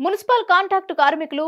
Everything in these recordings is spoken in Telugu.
మున్సిపల్ కాంట్రాక్టు కార్మికులు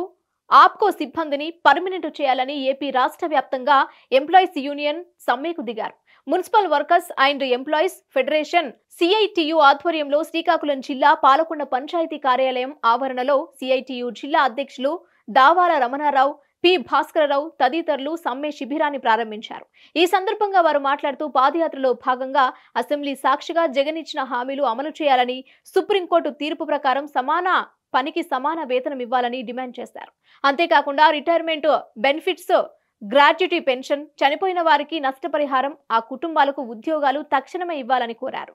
ఆప్కో సిబ్బందిని పర్మినెంట్ చేయాలని ఏపీ రాష్ట్ర వ్యాప్తంగా ఎంప్లాయీస్ యూనియన్ సమ్మెకు దిగారు. Municipal workers and employees federation CITU ఆధ్వర్యంలో శ్రీకాకుళం జిల్లా పాలకొండ పంచాయతీ కార్యాలయం ఆవరణలో సిఐటియు జిల్లా అధ్యక్షులు దావాల రమణారావు పి భాస్కరరావు తదితరులు సమ్మె శిబిరాన్ని ప్రారంభించారు. ఈ సందర్భంగా వారు మాట్లాడుతూ పాదయాత్రలో భాగంగా అసెంబ్లీ సాక్షిగా జగన్ ఇచ్చిన హామీలు అమలు చేయాలని సుప్రీంకోర్టు తీర్పు ప్రకారం సమాన పనికి సమాన వేతనం ఇవ్వాలని డిమాండ్ చేశారు అంతేకాకుండా రిటైర్మెంట్ బెనిఫిట్స్ గ్రాడ్యుటీ పెన్షన్ చనిపోయిన వారికి నష్టపరిహారం ఆ కుటుంబాలకు ఉద్యోగాలు తక్షణమే ఇవ్వాలని కోరారు.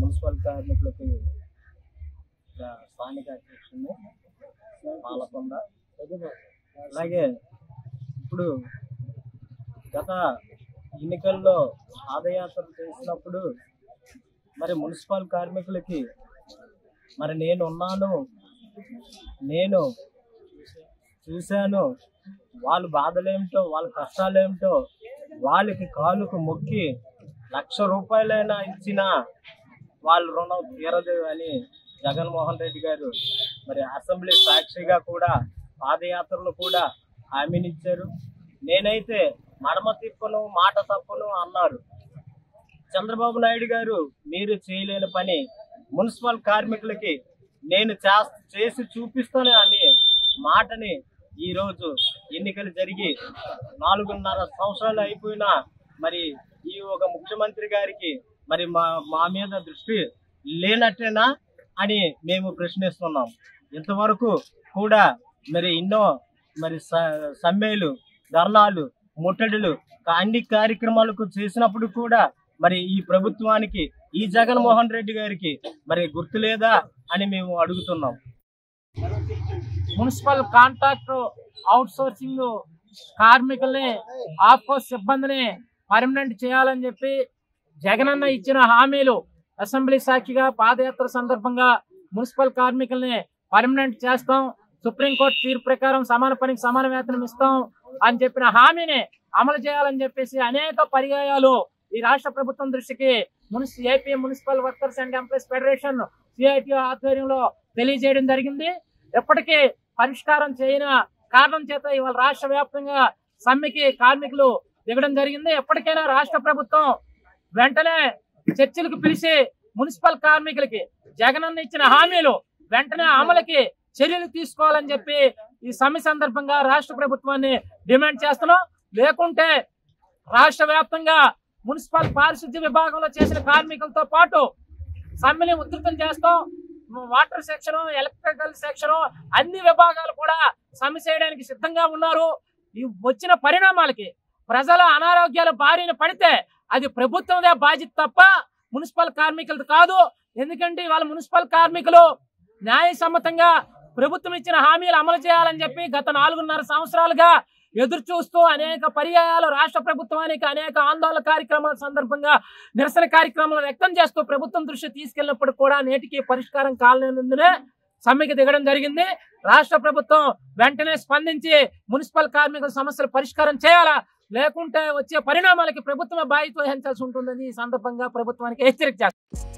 మున్సిపల్ స్థానిక పాలకొండ అలాగే ఇప్పుడు గత ఎన్నికల్లో పాదయాత్ర చేసినప్పుడు మరి మున్సిపల్ కార్మికులకి మరి నేను ఉన్నాను నేను చూశాను. వాళ్ళ బాధలేమిటో వాళ్ళ కష్టాలేమిటో వాళ్ళకి కాలుకు మొక్కి లక్ష రూపాయలైనా ఇచ్చిన వాళ్ళ రుణం తీరదు అని జగన్మోహన్ రెడ్డి గారు మరి అసెంబ్లీ సాక్షిగా కూడా పాదయాత్రలు కూడా హామీనిచ్చారు. నేనైతే మడమ తిప్పను మాట తప్పను అన్నారు. చంద్రబాబు నాయుడు గారు మీరు చేయలేని పని మున్సిపల్ కార్మికులకి నేను చేసి చూపిస్తాను అని మాటని ఈరోజు ఎన్నికలు జరిగి నాలుగున్నర సంవత్సరాలు అయిపోయినా మరి ఈ ఒక ముఖ్యమంత్రి గారికి మరి మా మా మీద దృష్టి లేనట్టేనా అని మేము ప్రశ్నిస్తున్నాం. ఇంతవరకు కూడా మరి ఎన్నో మరి స- సమ్మెలు ధర్నాలు ముట్టడులు అన్ని కార్యక్రమాలకు చేసినప్పుడు కూడా మరి ఈ ప్రభుత్వానికి ఈ జగన్మోహన్ రెడ్డి గారికి మరి గుర్తు లేదా అని మేము అడుగుతున్నాం. మున్సిపల్ కాంట్రాక్ట్ అవుట్ సోర్సింగ్ కార్మికుల్ని ఆఫ్కోర్స్ సిబ్బందిని పర్మనెంట్ చేయాలని చెప్పి జగనన్న ఇచ్చిన హామీలు అసెంబ్లీ సాక్షిగా పాదయాత్ర సందర్భంగా మున్సిపల్ కార్మికుల్ని పర్మనెంట్ చేస్తాం సుప్రీంకోర్టు తీర్పు ప్రకారం సమాన పనికి సమాన వేతనం ఇస్తాం అని చెప్పిన హామీని అమలు చేయాలని చెప్పేసి అనేక పర్యాయాలు ఈ రాష్ట్ర ప్రభుత్వం దృష్టికి మున్సి AP municipal workers and employees federation CIT ఆధ్వర్యంలో తెలియజేయడం జరిగింది. ఎప్పటికీ పరిష్కారం చేయని కారణం చేత ఇవాళ రాష్ట్ర వ్యాప్తంగా సమ్మెకి కార్మికులు దిగడం జరిగింది. ఎప్పటికైనా రాష్ట్ర ప్రభుత్వం వెంటనే చర్చలకు పిలిచి మున్సిపల్ కార్మికులకి జగనన్న ఇచ్చిన హామీలు వెంటనే అమలుకి చర్యలు తీసుకోవాలని చెప్పి ఈ సమ్మె సందర్భంగా రాష్ట్ర ప్రభుత్వాన్ని డిమాండ్ చేస్తున్నాం. లేకుంటే రాష్ట్ర వ్యాప్తంగా మున్సిపల్ పారిశుద్ధ్య విభాగంలో చేసిన కార్మికులతో పాటు సమ్మెని ఉధృతం చేస్తాం వాటర్ సెక్షన్ ఎలక్ట్రికల్ సెక్షన్ అన్ని విభాగాలు కూడా సమ్మె చేయడానికి సిద్ధంగా ఉన్నారు. ఈ వచ్చిన పరిణామాలకి ప్రజల అనారోగ్యాల బారిన పడితే అది ప్రభుత్వమే బాధ్యత తప్ప మున్సిపల్ కార్మికులది కాదు. ఎందుకంటే వాళ్ళ మున్సిపల్ కార్మికులు న్యాయసమ్మతంగా ప్రభుత్వం ఇచ్చిన హామీలు అమలు చేయాలని చెప్పి గత నాలుగున్నర సంవత్సరాలుగా ఎదురు చూస్తూ అనేక పర్యాయాలు రాష్ట్ర ప్రభుత్వానికి అనేక ఆందోళన కార్యక్రమాల సందర్భంగా నిరసన కార్యక్రమాలు వ్యక్తం చేస్తూ ప్రభుత్వం దృష్టి తీసుకెళ్ళినప్పుడు కూడా నేటికి పరిష్కారం కాలేనందునే సమ్మెకి దిగడం జరిగింది. రాష్ట్ర ప్రభుత్వం వెంటనే స్పందించి మున్సిపల్ కార్మికుల సమస్యలు పరిష్కారం చేయాలా? లేకుంటే వచ్చే పరిణామాలకి ప్రభుత్వం బాధ్యత వహించాల్సి ఉంటుందని ఈ సందర్భంగా ప్రభుత్వానికి హెచ్చరిక చేస్తారు